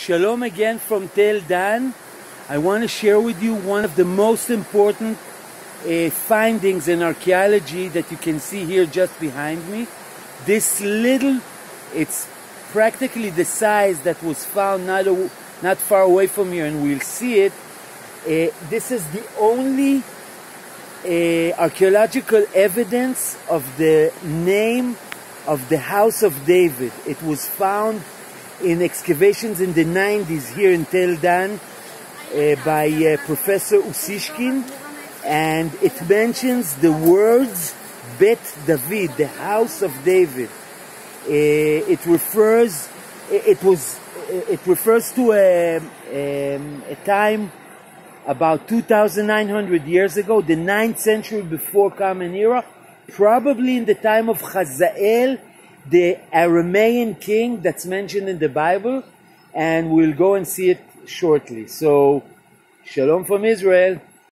Shalom again from Tel Dan. I want to share with you one of the most important uh, findings in archaeology that you can see here just behind me. This little, it's practically the size that was found not, a, not far away from here, and we'll see it. Uh, this is the only uh, archaeological evidence of the name of the House of David. It was found in excavations in the 90s here in Tel Dan uh, by uh, Professor Usishkin, and it mentions the words Bet David, the house of David. Uh, it refers, it was, it refers to a, um, a time about 2,900 years ago, the 9th century before Common Era, probably in the time of Hazael, the Aramaean king that's mentioned in the Bible, and we'll go and see it shortly. So, Shalom from Israel.